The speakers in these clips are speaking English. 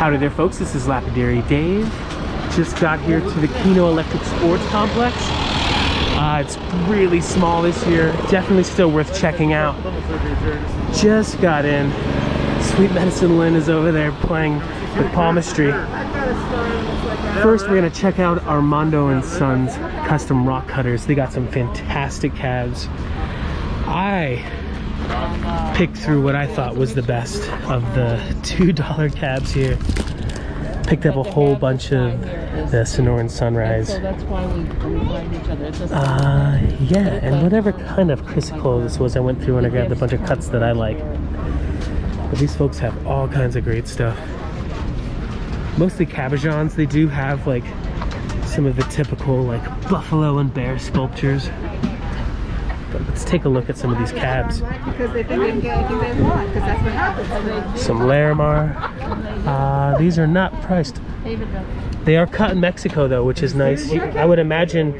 Howdy there folks, this is Lapidary Dave. Just got here to the Kino Electric Sports Complex. Uh, it's really small this year, definitely still worth checking out. Just got in. Sweet Medicine Lynn is over there playing with palmistry. First we're gonna check out Armando and Sons custom rock cutters. They got some fantastic cabs. I picked through what I thought was the best of the $2 cabs here. Picked up a whole bunch of the Sonoran Sunrise. So that's why we, we find each other. It's just Uh, yeah, and whatever kind of chrysocolla this was, I went through and I grabbed a bunch of cuts that I like. But these folks have all kinds of great stuff. Mostly Cabochons, they do have like some of the typical like buffalo and bear sculptures. But let's take a look at some of these cabs. Because they think they can get anything they want, because that's what happens. Some Larimar. Uh, these are not priced. They are cut in Mexico though, which is nice. I would imagine,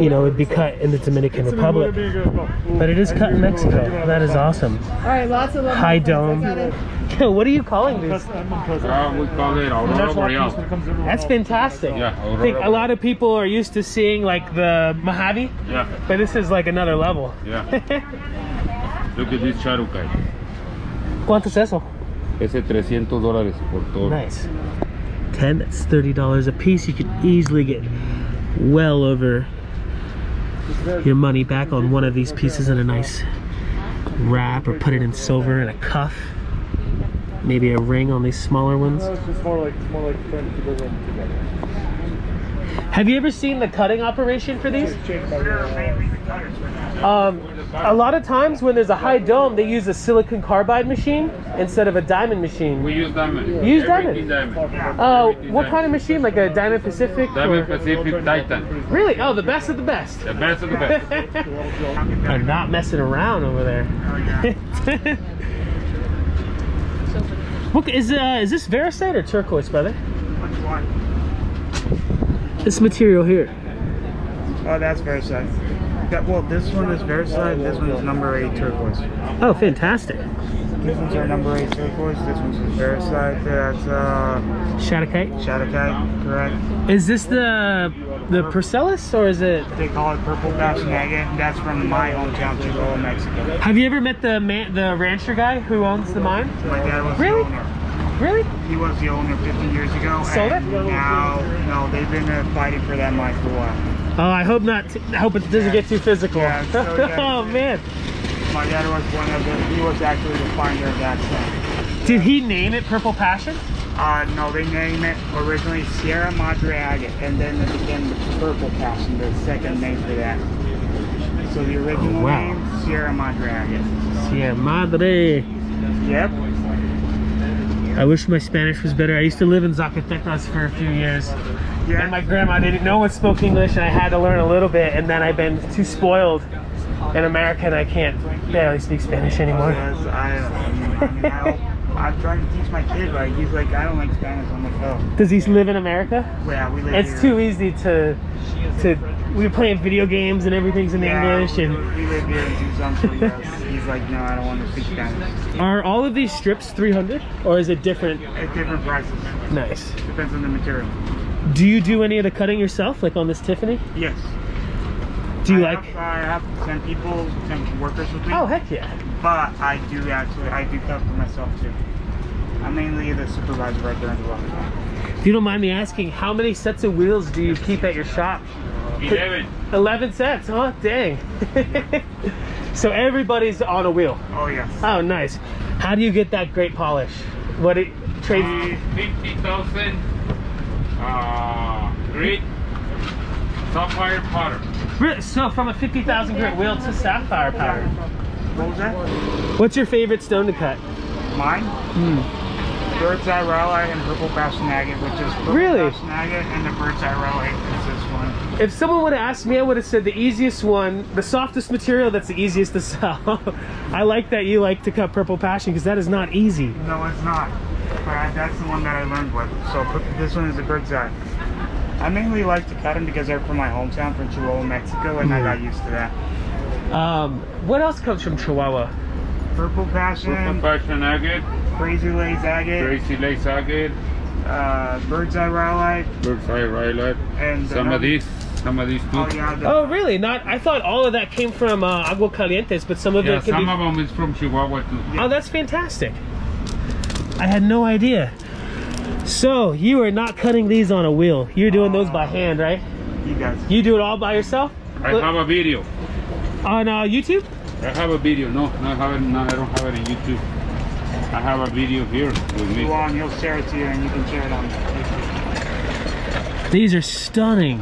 you know, it'd be cut in the Dominican Republic. But it is cut in Mexico. That is awesome. All right, lots of love. High dome. what are you calling this? Uh, we call it Aurora Boreal. That's fantastic. Yeah, I think Aurora a lot of people are used to seeing like the Mojave, Yeah, but this is like another level. yeah. Look at this Charukai. ¿Cuánto es eso? Ese 300 dólares por todo. Nice. 10, that's $30 a piece. You could easily get well over your money back on one of these pieces in a nice wrap or put it in silver in a cuff. Maybe a ring on these smaller ones. it's just more like it's more like trying to keep everyone together. Have you ever seen the cutting operation for these? Change my uh, Um, a lot of times when there's a high dome, they use a silicon carbide machine instead of a diamond machine. We use diamond. use Everything diamond? diamond. Uh, what kind of machine? Like a Diamond Pacific? Diamond or- Pacific Titan. Really? Oh, the best of the best. The best of the best. I'm not messing around over there. Look, is uh, is this variscite or turquoise, brother? Which one? This material here. Oh, that's. That, well, this one is variscite. This one is number eight turquoise. Oh, fantastic. These ones are number eight turquoise. This one's variscite. That's uh, Shattuckite. Shattuckite, correct? Is this the the Perselis or is it? They call it purple passion agate. That's from my hometown, Chihuahua, Mexico. Have you ever met the man, the rancher guy who owns the mine? My dad was Really? the owner. Really? He was the owner 50 years ago. Sold it? Now, no, they've been uh, fighting for that mine for a while. Oh, I hope not. I hope it doesn't get too physical. Yeah, so, yeah, oh man, My dad was one of the, he was actually the finder of that stuff. did he name it Purple Passion? Uh, no, they named it originally Sierra Madre Agate, and then it became the Purple Passion, the second name for that. So the original Oh, wow. name, Sierra Madre Agate. Yeah, madre. Yep. I wish my Spanish was better. I used to live in Zacatecas for a few years. Yeah. And my grandma didn't know one spoke English, and I had to learn a little bit. And then I've been too spoiled in America, and I can't barely speak Spanish anymore. Because I, I mean, I, I'm trying to teach my kid, but he's like, I don't like Spanish. I'm like, oh, Does he live in America? yeah, we live It's here. too easy to to. We were playing video games and everything's in Yeah, English. we, And we live here in Tucson, so yes. he's like, no, I don't want to speak Spanish. are all of these strips 300, or is it different? At different prices. Nice. Depends on the material. Do you do any of the cutting yourself, like on this Tiffany? Yes. Do you I like? Have, I have ten people, ten workers with me. Oh heck yeah! But I do actually, I do cut for myself too. I'm mainly the supervisor right there in the office. If you don't mind me asking, how many sets of wheels do you keep at your shop? 11. 11 sets, huh? Dang. so everybody's on a wheel. Oh yes. Oh, nice. How do you get that great polish? What it trades? Uh, 50,000 uh, grit sapphire powder. Really? So from a 50,000 grit wheel to sapphire powder. What was that? What's your favorite stone to cut? Mine? Hmm. Bird's Eye Rhyolite and Purple Passion Agate, which is Purple Really? Passion Agate and the Bird's Eye Rhyolite is this one. If someone would have asked me, I would have said the easiest one, the softest material that's the easiest to sell. I like that you like to cut purple passion because that is not easy. No, it's not. But I, that's the one that I learned with. So this one is the Bird's Eye. I mainly like to cut them because they're from my hometown, from Chihuahua, Mexico, and I mm-hmm. got used to that. Um, what else comes from Chihuahua? Purple Passion, Purple passion agate. Razor Lace Agate, Crazy Lace Agate, uh, Bird's Eye Rhyolite, Bird's Eye Rhyolite. and Some of these, some of these too. Oh yeah, the, Oh, really? Not. I thought all of that came from uh, Agua Calientes, but some of Yeah, it could some be. of them is from Chihuahua too. Oh, that's fantastic. I had no idea. So you are not cutting these on a wheel. You're doing those by hand, right? he does. You do it all by yourself I Look- have a video. On uh, YouTube. I have a video. No, no, I haven't. No, I don't have it on YouTube. I have a video here with me. Go on, he'll share it to you, and you can share it on Facebook. These are stunning.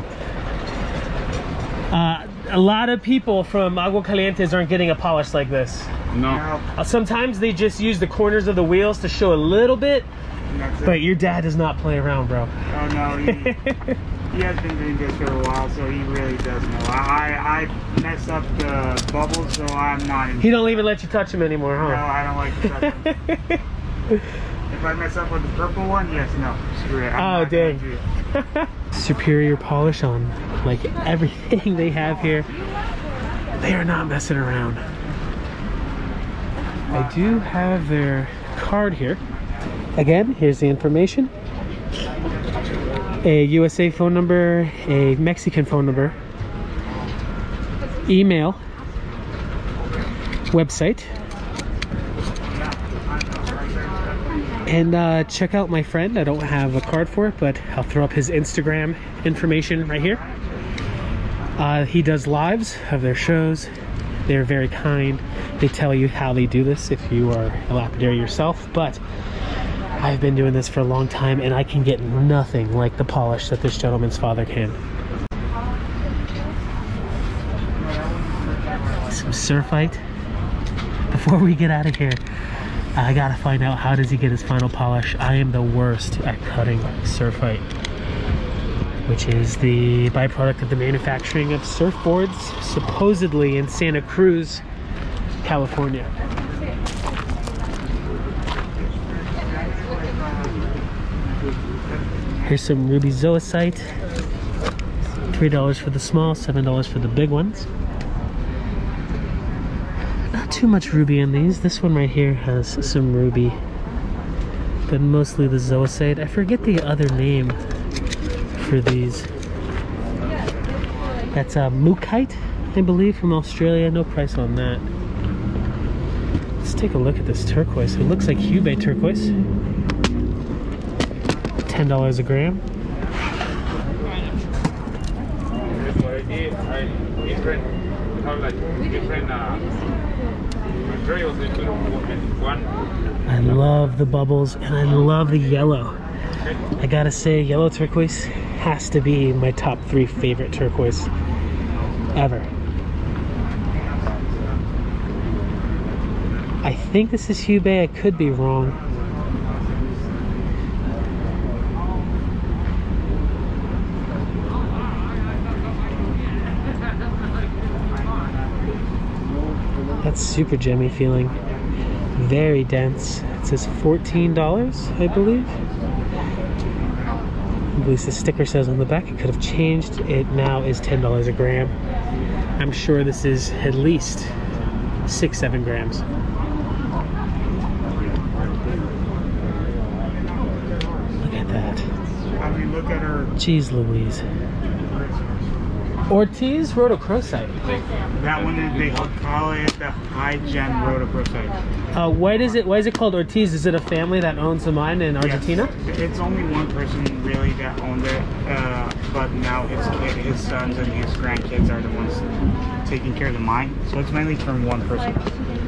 Uh, a lot of people from Agua Calientes aren't getting a polish like this. No. Now, Uh, sometimes they just use the corners of the wheels to show a little bit, that's it. but your dad does not play around, bro. Oh no, he, he has been doing this for a while, so he really does know. I I, I mess up the bubbles, so I'm not. In, he don't even let you touch him anymore, huh? no. I don't like to touch them. If I mess up with the purple one, yes, no, screw it. I'm Oh, dang. Superior polish on like everything they have here. They are not messing around. I do have their card here. Again, here's the information. A USA phone number, a Mexican phone number, email, website, and uh, check out my friend. I don't have a card for it, but I'll throw up his Instagram information right here. Uh, he does lives of their shows. They're very kind. They tell you how they do this if you are a lapidary yourself. But I've been doing this for a long time and I can get nothing like the polish that this gentleman's father can. Some surfite. Before we get out of here, I gotta find out how does he get his final polish. I am the worst at cutting surfite, which is the byproduct of the manufacturing of surfboards, supposedly in Santa Cruz, California. Here's some ruby zoisite. $3 for the small, $7 for the big ones. Not too much ruby in these. This one right here has some ruby, but mostly the zoisite. I forget the other name for these. That's uh, a mookaite, I believe, from Australia. No price on that. Let's take a look at this turquoise. It looks like Hubei turquoise. $10 a gram. I love the bubbles and I love the yellow. I gotta say, yellow turquoise has to be my top three favorite turquoise ever. I think this is Hubei, I could be wrong. That's super gemmy feeling. Very dense. It says $14, I believe. At least the sticker says on the back. It could have changed. It now is $10 a gram. I'm sure this is at least six, seven grams. Look at that. I mean, look at her. Jeez Louise. Ortiz rhodochrosite. That one is they call it the high gen rhodochrosite. Uh, why does it? Why is it called Ortiz? Is it a family that owns the mine in Argentina? Yes. It's only one person really that owned it, uh, but now his kid, his sons and his grandkids are the ones taking care of the mine. So it's mainly from one person.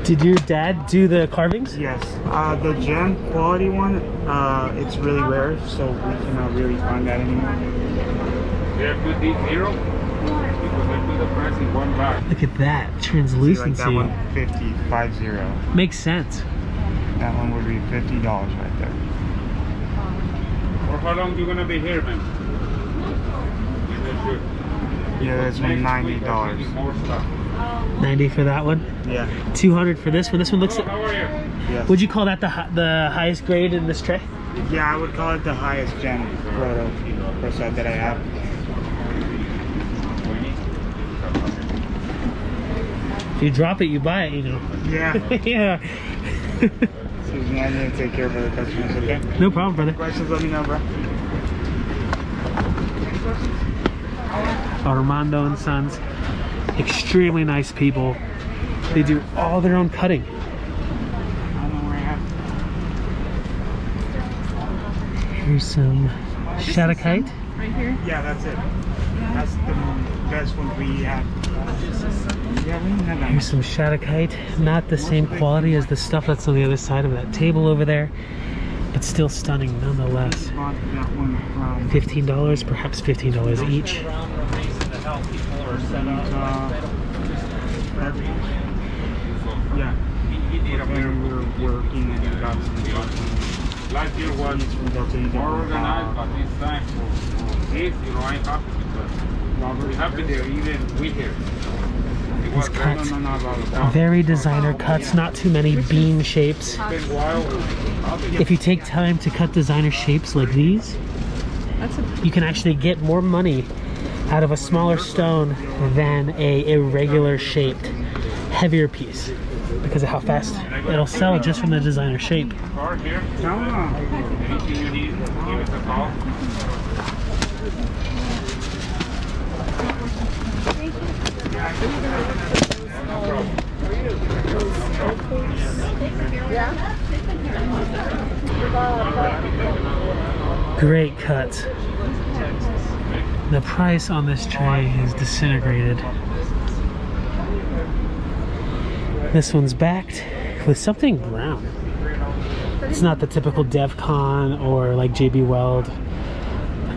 Did your dad do the carvings? Yes. Uh, the gem quality one, uh, it's really rare, so we cannot really find that anymore. They put this zero because I put the price in one bag. Look at that See, like translucency. that one, 50, five zero. Makes sense. That one would be fifty dollars right there. For how long you gonna be here, man? Yes, sure. Yeah, that's one ninety week I dollars. need More stuff. 90 for that one. Yeah. 200 for this one. This one looks. Hello, how are you? Yes. Would you call that the the highest grade in this tray? Yeah, I would call it the highest gen roto percent that I have. If you drop it, you buy it. You know. Yeah. yeah. Excuse me. I need to take care of other customers, okay? No problem, brother. Questions, let me know, bro. Armando and Sons. Extremely nice people. They do all their own cutting. I don't know where I have. Here's some Shattuckite. Right here. Yeah, that's it. That's the best one we have. Yeah, we didn't have that Here's some Shattuckite. Not the same quality as the stuff that's on the other side of that table over there, but still stunning nonetheless. Bought that one from $15, perhaps $15 each. yeah. Were organized, but this time for, you know, I'm happy because we happy there even here. It These very cuts, very designer cuts, not too many bean shapes. been a while. If you take time to cut designer shapes like these, you can actually get more money out of a smaller stone than a irregular shaped, heavier piece. Because of how fast it'll sell just from the designer shape. Car here. No, no. Anything you need, give us a call. Great cuts. The price on this tray is disintegrated. This one's backed with something brown. It's not the typical DevCon or like JB Weld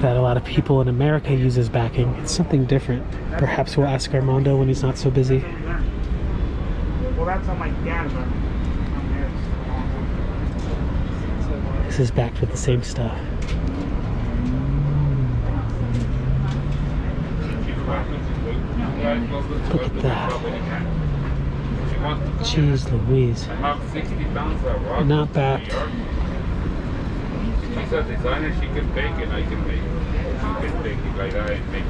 that a lot of people in America use as backing. It's something different. Perhaps we'll ask Armando when he's not so busy. Well, that's on my dad, This is backed with the same stuff. Look at that. Jeez Louise. I have 60 pounds of rock. Not backed. She's a designer, she can bake it, I can make it. She can bake it like that and make it.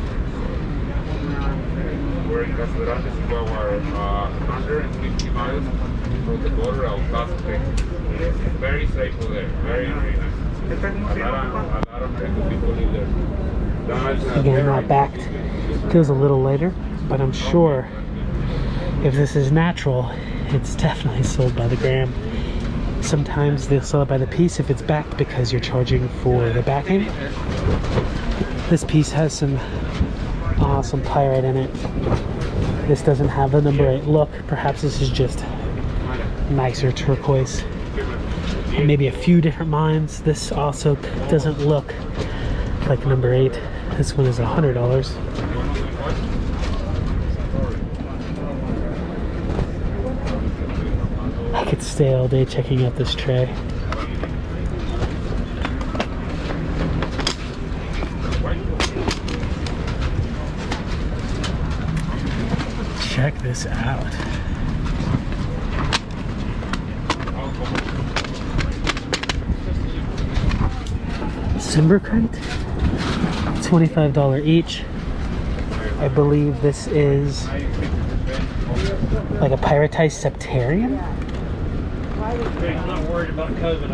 We're in Castellante, Chihuahua, uh, 150 miles from the border of Paso, Texas. It's very safe over there, very, very nice. A lot of, a lot of people live there. Again, not backed. Feels a little lighter, but I'm sure if this is natural, it's definitely sold by the gram. Sometimes they'll sell it by the piece if it's backed because you're charging for the backing. This piece has some awesome pyrite in it. This doesn't have the number 8 look. Perhaps this is just nicer turquoise. Maybe a few different mines. This also doesn't look like number 8. This one is a $100. I could stay all day checking out this tray. Check this out. Simbircite? $25 each. I believe this is like a pyritized septarian. I'm not worried about COVID.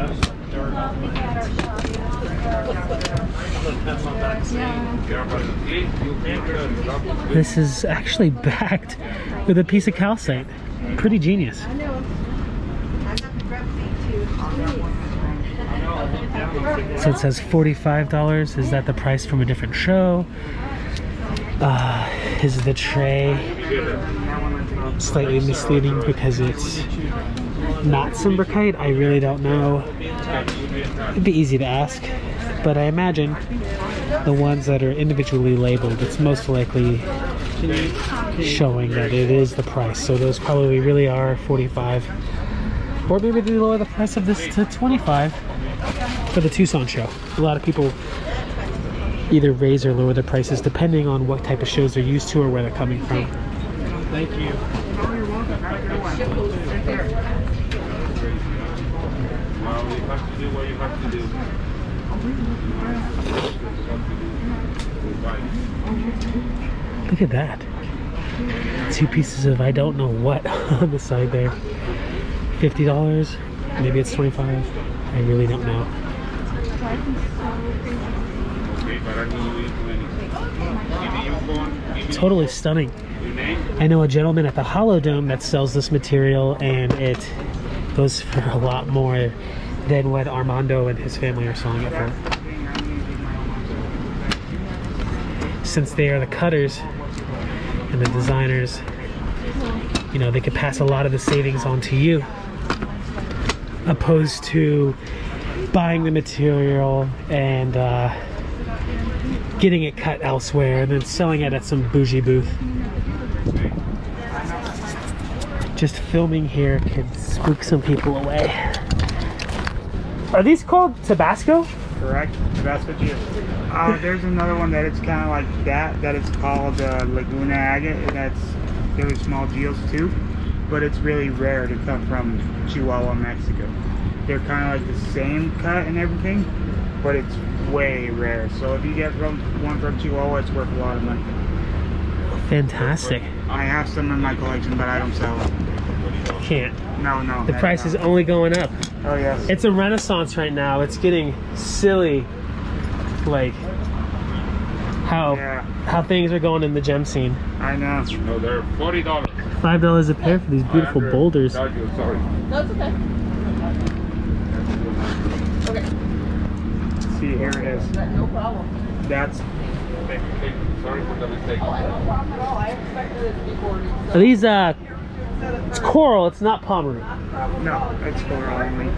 This is actually backed with a piece of calcite. Pretty genius. So it says $45. Is that the price from a different show? Uh, is the tray slightly misleading because it's not Simbircite? I really don't know. It'd be easy to ask, but I imagine the ones that are individually labeled, it's most likely showing that it is the price. So those probably really are 45. Or maybe they lower the price of this to 25 for the Tucson show. A lot of people either raise or lower their prices depending on what type of shows they're used to or where they're coming from. Thank you. Well, you have to do what you have to do. Look at that. Two pieces of I don't know what on the side there. $50. Maybe it's 25. I really don't know. Okay, but I will do it 20. Give me your phone, give me Totally stunning. I know a gentleman at the Holidome that sells this material, and it goes for a lot more than what Armando and his family are selling it for. Since they are the cutters and the designers, you know, they could pass a lot of the savings on to you, opposed to buying the material and uh, getting it cut elsewhere and then selling it at some bougie booth. Just filming here can spook some people away. Are these called Tabasco? Correct. Tabasco Geo. Uh, there's another one that it's kind of like that. That it's called uh, Laguna Agate. And that's really small geos too, but it's really rare to come from Chihuahua, Mexico. They're kind of like the same cut and everything, but it's way rare. So if you get from one from Chihuahua, it's worth a lot of money. Fantastic. I have some in my collection, but I don't sell them. Can't. No, no. The heck price no. is only going up. Oh yes. It's a renaissance right now. It's getting silly, like how Yeah. how things are going in the gem scene. I know. No, they're forty dollars. Five dollars a pair for these beautiful boulders. Sorry. No, it's okay. Okay, See, here it is. no problem. That's Okay, okay, Sorry for the mistake. Oh, I have no problem at all. I expected it to be 40. Are these uh, it's coral. It's not root. no, it's coral only.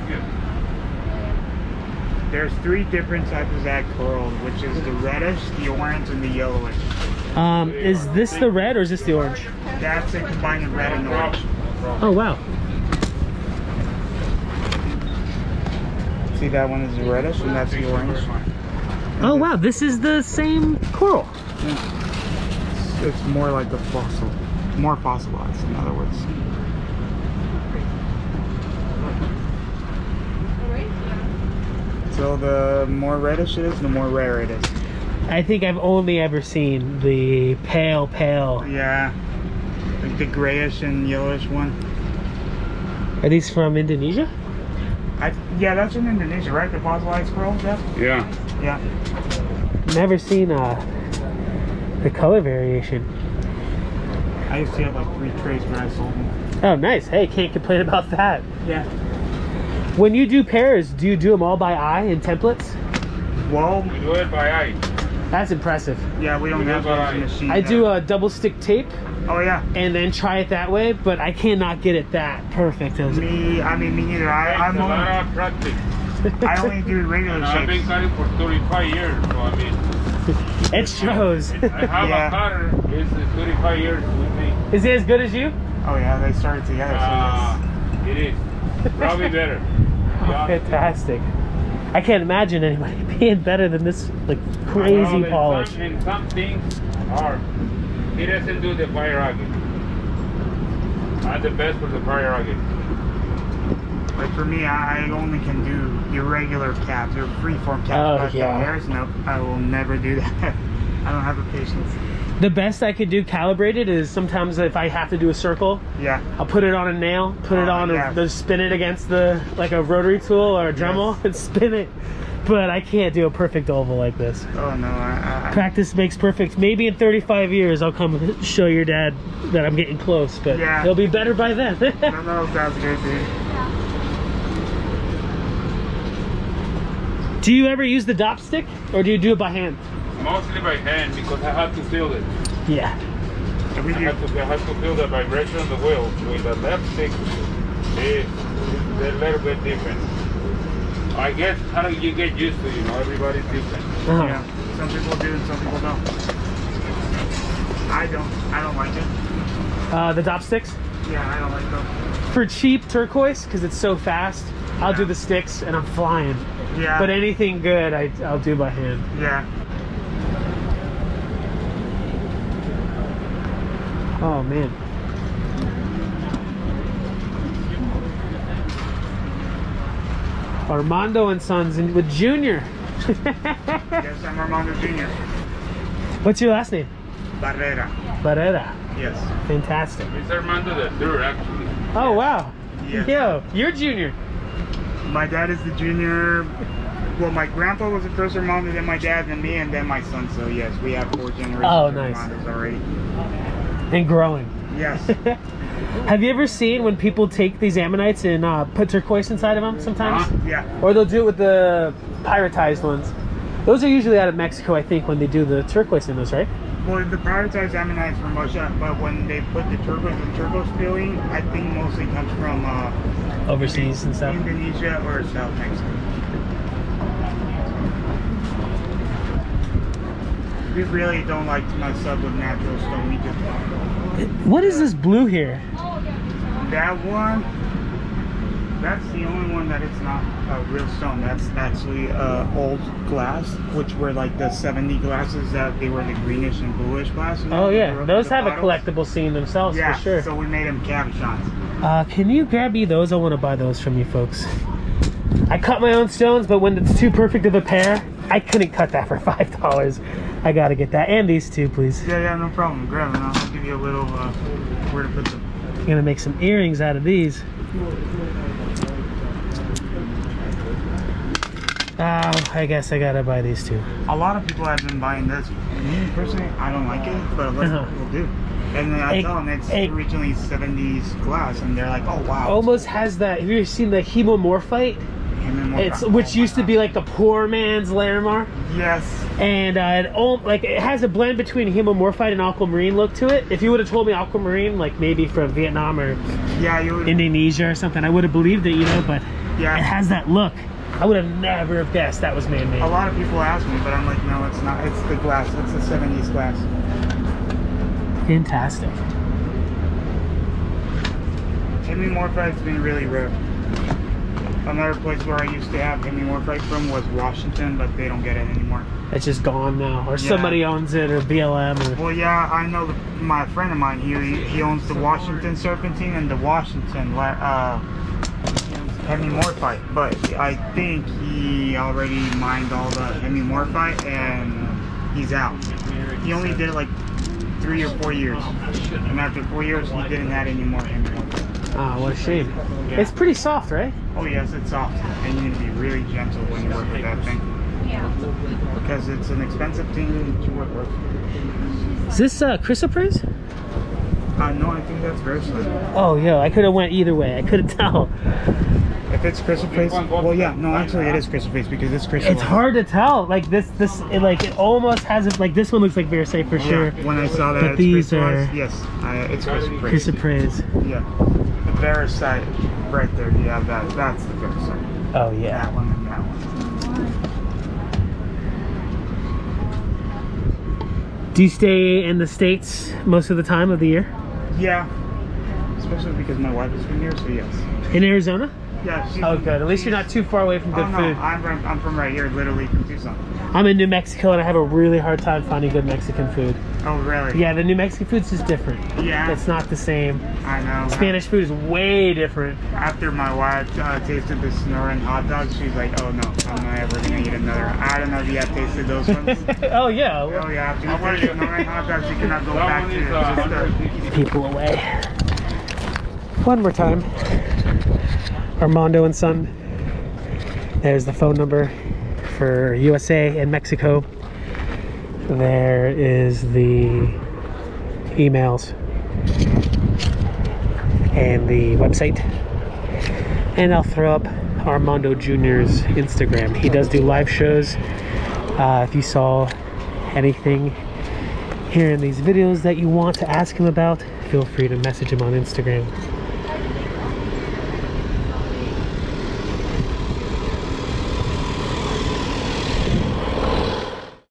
There's three different types of that coral, which is the reddish, the orange, and the yellowish. Um, is this the red or is this the orange? That's a combined of red and orange. Oh wow. See, that one is the reddish, and that's the orange. Oh wow. This is the same coral. Yeah. It's more like a fossil, more fossilized, in other words. So the more reddish it is, the more rare it is. I think I've only ever seen the pale, pale. Yeah, like the grayish and yellowish one. Are these from Indonesia? I, yeah, that's in Indonesia, right? The fossilized coral, Jeff? Yeah. Yeah. Never seen uh the color variation. I used to have like three trays, when I sold them. Oh, nice. Hey, can't complain about that. Yeah. When you do pairs, do you do them all by eye in templates? Well, We do it by eye. That's impressive. yeah, we don't have those machines. I do a double stick tape Oh yeah. and then try it that way, but I cannot get it that perfect. As Me, I mean, me neither. I, Takes I'm a only, lot of practice. I only do regular And I've been shapes. cutting for 35 years, so I mean, it shows. I have Yeah. a cutter. It's 35 years with me. Is it as good as you? Oh yeah, they started together. So Uh, it is. Probably better. Yeah. Fantastic. I can't imagine anybody being better than this like crazy Well, and polish. Some, and some things are. He doesn't do the fire rocket. I'm the best for the fire rocket. that's, like for me, I, I only can do your regular cabs or freeform cabs. Oh, yeah. hairs, no, I will never do that. I don't have the patience. The best I could do calibrated is sometimes if I have to do a circle, Yeah. I'll put it on a nail, put it Oh, on, yeah. a, the spin it against the like a rotary tool or a Dremel Yes. and spin it. But I can't do a perfect oval like this. Oh no, I, I, Practice makes perfect. Maybe in 35 years I'll come show your dad that I'm getting close, but Yeah. he'll be better by then. I don't know if that's good, dude. do you ever use the dop stick or do you do it by hand? Mostly by hand because I had to feel it. Yeah. If we I do, have to, I have to feel the vibration of the wheel. With the left stick, it's, it's a little bit different. I guess how do you get used to it? You know, everybody's different. Uh-huh. yeah, some people do and some people don't. I don't. I don't like it. Uh, the dop sticks? Yeah, I don't like them. For cheap turquoise, because it's so fast, I'll do the sticks and I'm flying. Yeah. But anything good, I, I'll do by hand. yeah. Oh man. Armando and Sons and with Junior. Yes, I'm Armando Jr. What's your last name? Barrera. Barrera. Yes. Fantastic. It's Armando the third, actually. Oh wow. Yes. Yo, you're Junior. My dad is the junior. Well, my grandpa was the first Armando, then my dad, then me, and then my son. So yes, we have four generations Oh, of nice. Armandos already. And growing. Yes. Have you ever seen when people take these ammonites and uh, put turquoise inside of them sometimes? Uh, yeah. Or they'll do it with the pyritized ones. Those are usually out of Mexico, I think, when they do the turquoise in those, right? Well, the pyritized ammonites from Russia, but when they put the turquoise and turquoise filling, I think mostly comes from uh, Overseas and stuff. Indonesia or South Mexico. We really don't like to mess up with natural stone. We just What is this blue here? that one. That's the only one that it's not a real stone. That's actually uh, old glass, which were like the 70 glasses that they were the greenish and bluish glass. you know, Oh yeah, those have a collectible scene themselves Yeah, for sure. so we made them cabochons. Uh, can you grab me those? I want to buy those from you folks. I cut my own stones, but when it's too perfect of a pair, I couldn't cut that for five dollars. I gotta get that and these two, please. Yeah, yeah, no problem. Grab them. I'll give you a little uh, where to put them. I'm gonna make some earrings out of these. Oh, I guess I gotta buy these two. A lot of people have been buying this. Me personally, I don't like it, but a lot Uh-huh. of people do. And then I tell them it's originally 70s glass, and they're like, "Oh wow." Almost has that. Have you ever seen the hemimorphite? It's which used to be like the poor man's Larimar, Yes. and uh, it al- like it has a blend between hemimorphite and aquamarine look to it. If you would have told me aquamarine, like maybe from Vietnam or Yeah. Indonesia or something, I would have believed it, you know. But Yeah. it has that look. I would have never have guessed that was man-made. A lot of people ask me, but I'm like, no, it's not. It's the glass. It's the 70s glass. Fantastic. Hemimorphite's been really rare. Another place where I used to have hemimorphite from was Washington, but they don't get it anymore. It's just gone now, or Yeah. somebody owns it, or BLM, or Well, yeah, I know the, my friend of mine. He he owns the Washington Serpentine and the Washington uh, hemimorphite, but I think he already mined all the hemimorphite and he's out. He only did it like three or four years, and after four years, he didn't have any more hemimorphite. Ah, what a shame. It's pretty soft, right? Oh yes, it's soft, and you need to be really gentle when you work with that thing. Because it's an expensive thing to work with. Is this uh, chrysoprase? Uh, no, I think that's variscite. Oh, yeah, I could have went either way. I couldn't tell. If it's chrysoprase, well, yeah, no, actually, it is chrysoprase because it's crystal. It's hard to tell. Like this, this, it, like it almost has it. Like this one looks like variscite for sure. Yeah, when I saw that But it's these are- yes, I, it's chrysoprase. Chrysoprase. Yeah, the variscite, right there. Do you have that. That's the variscite. Oh yeah. That one and that one. Do you stay in the states most of the time of the year? Yeah, especially because my wife is from here, so yes. In Arizona? Yeah. She's Oh, good. At least you're not too far away from good oh, no, food. I'm from, I'm from right here, literally from Tucson. I'm in New Mexico and I have a really hard time finding good Mexican food. Oh, really? Yeah, the New Mexican food's just different. Yeah. It's not the same. I know. Spanish food is way different. After my wife uh, tasted the Sonoran hot dog, she's like, "Oh no, I'm not ever gonna eat another." I don't know if you have tasted those ones. oh yeah. oh yeah, after you How taste you? Sonoran hot dogs, you cannot go That back to is uh, just the. 160. people away. One more time. Armando and Son. There's the phone number for USA and Mexico. There is the emails and the website. And I'll throw up Armando Jr.'s Instagram. He does do live shows. Uh, if you saw anything here in these videos that you want to ask him about, feel free to message him on Instagram.